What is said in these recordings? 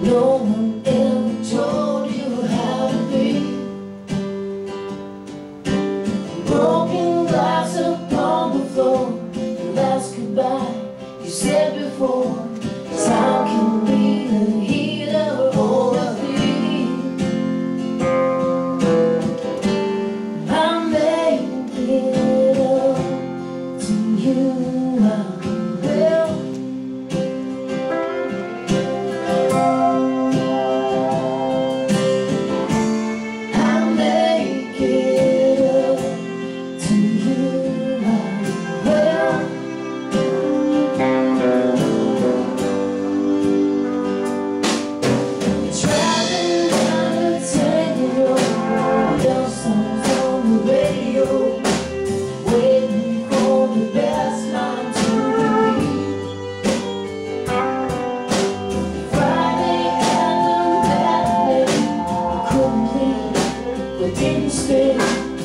No one ever told you how to be. Broken glass upon the floor. The last goodbye you said before. but didn't stay.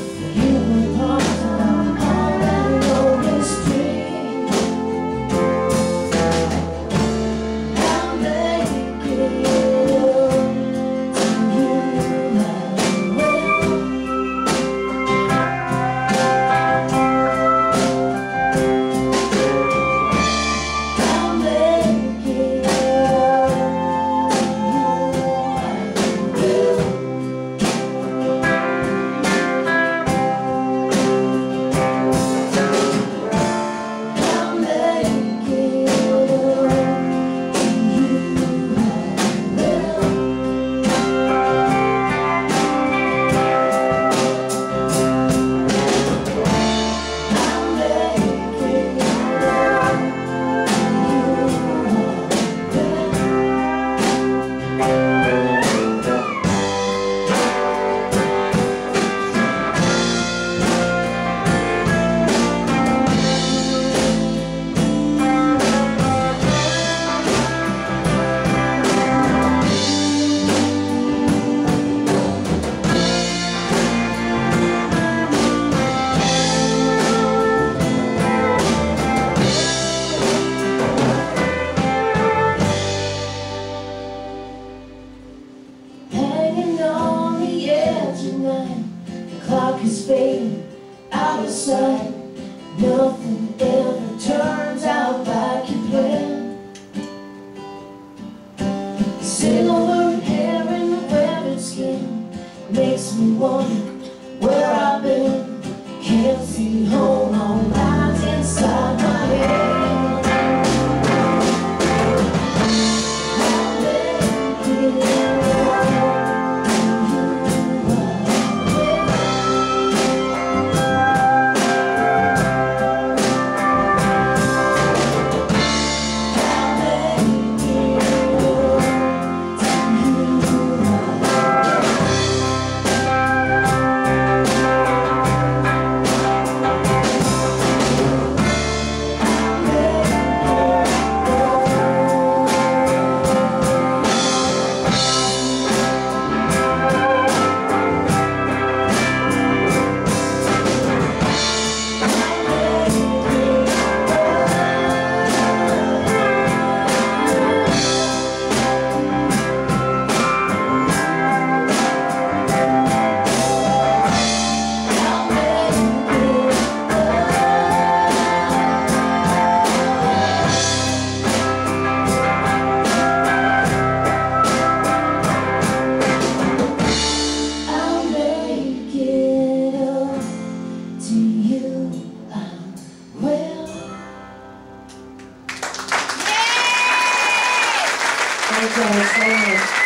night. The clock is fading out of sight. Nothing else. 谢谢。